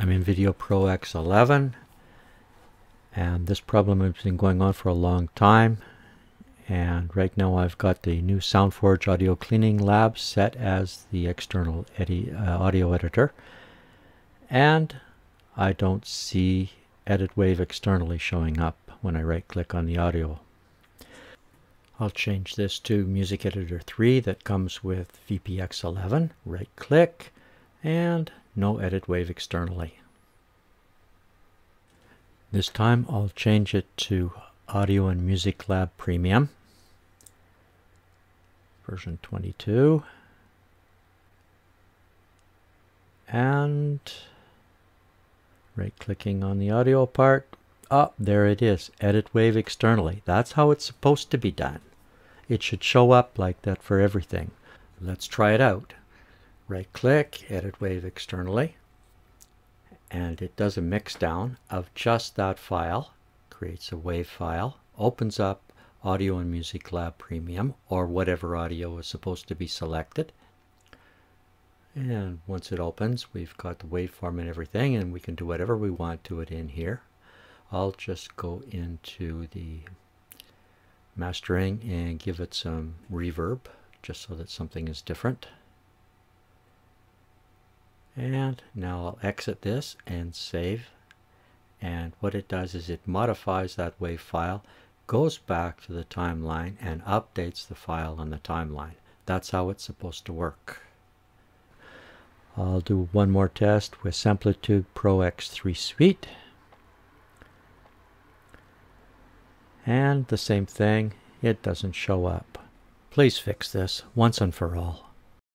I'm in Video Pro X11 and this problem has been going on for a long time and right now I've got the new SoundForge Audio Cleaning Lab set as the external edi uh, audio editor and I don't see Edit Wave externally showing up when I right click on the audio. I'll change this to Music Editor 3 that comes with VPX11, right click and no edit wave externally. This time I'll change it to Audio and Music Lab Premium, version 22. And right clicking on the audio part, oh, there it is, edit wave externally. That's how it's supposed to be done. It should show up like that for everything. Let's try it out right click, edit wave externally, and it does a mix down of just that file, creates a wave file, opens up Audio and Music Lab Premium, or whatever audio is supposed to be selected. And once it opens, we've got the waveform and everything, and we can do whatever we want to it in here. I'll just go into the mastering and give it some reverb, just so that something is different. And now I'll exit this and save. And what it does is it modifies that WAV file, goes back to the timeline and updates the file on the timeline. That's how it's supposed to work. I'll do one more test with Samplitude Pro X3 Suite. And the same thing, it doesn't show up. Please fix this once and for all.